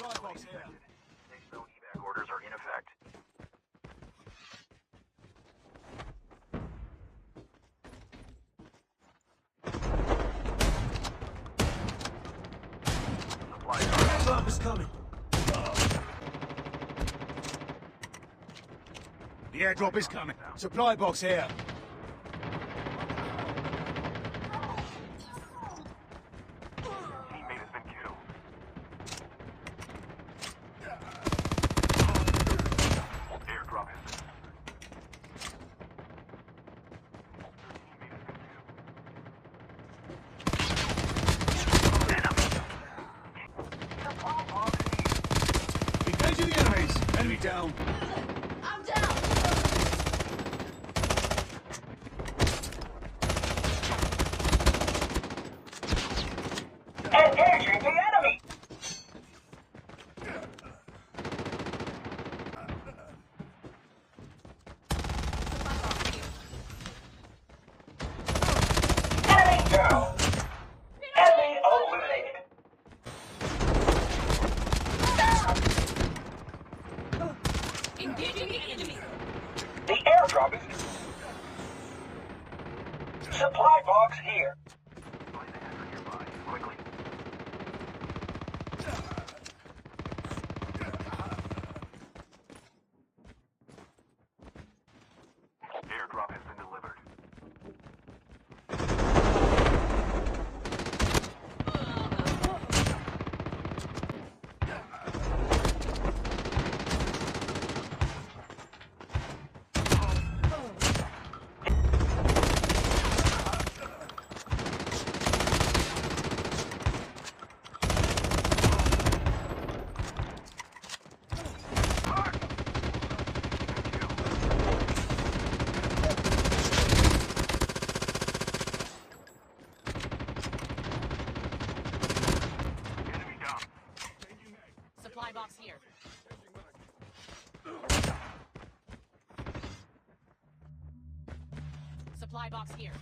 Supply box here. Zone evac orders are in effect. Is coming. The airdrop is coming. Supply box here. Down. I'm down! Engaging the enemy! Enemy down! Enemy eliminated! Engaging the enemy! The airdrop is... Supply box here. Supply box here.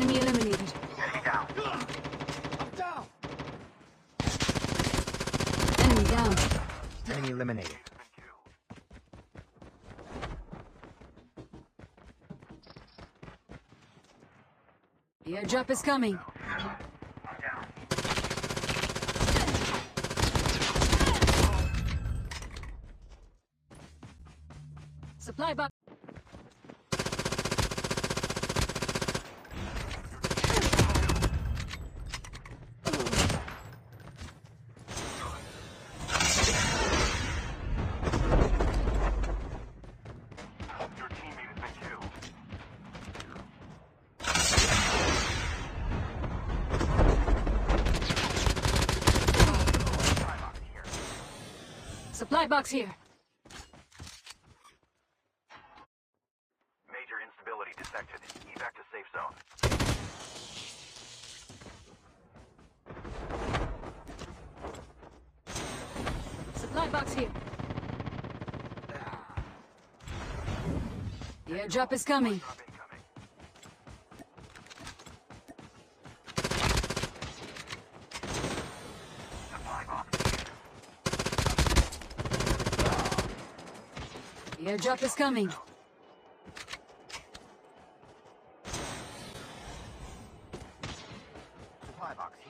Enemy eliminated. Enemy down. I'm down. Enemy down. Enemy eliminated. The airdrop is coming. Supply box. Supply box here. Major instability detected. Evac to safe zone. Supply box here. The airdrop is coming. Drop incoming. Supply box here. The airdrop is coming. Supply box.